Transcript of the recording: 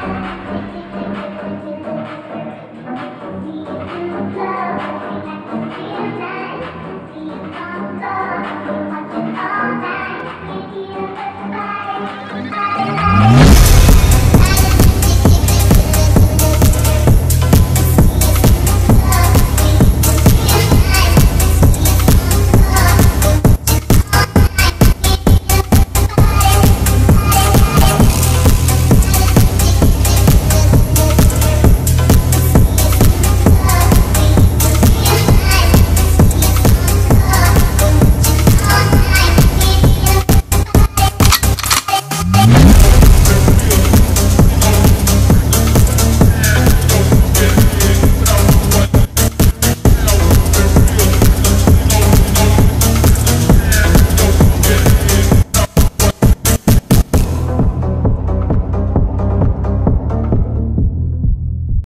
Fala!